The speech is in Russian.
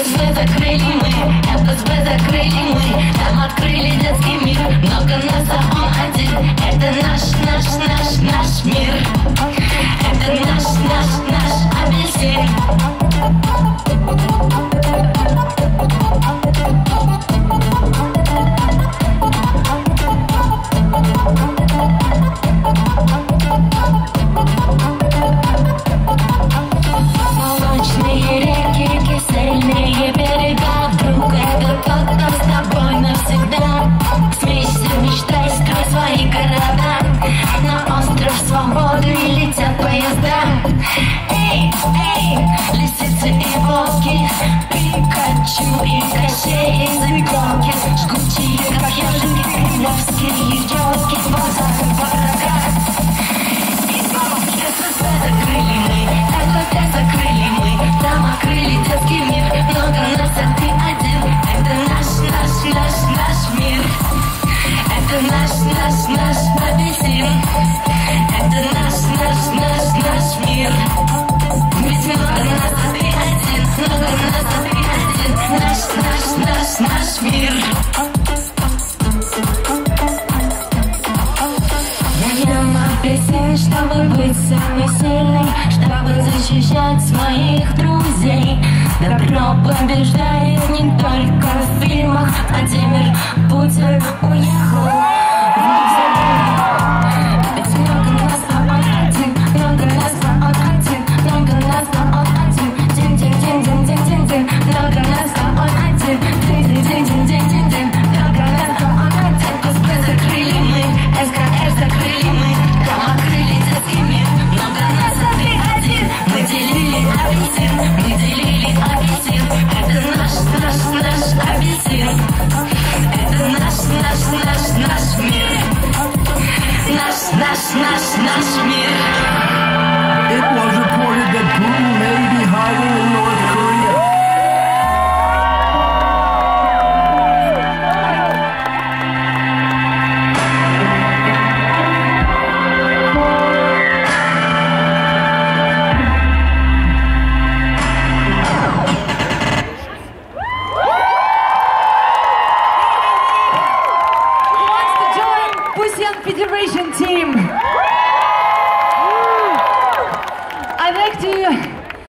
us with the crazy way. Help us with a crazy way. Родные берега, вдруг это кто-то с тобой навсегда. Смейся, мечтай, строй свои города. На остров свободы летят поезда. Эй, эй, лисицы и волки. Пикачу и Кощей. Из иголки Жгучие, как ежик, кремлевские. Елки Это наш, наш, наш, победим. Это наш, наш, наш, наш мир. песни, чтобы быть самой сильной, чтобы защищать своих друзей. Добро побеждает не только в фильмах. Владимир Путин уехал. nasz na. team. I'd like to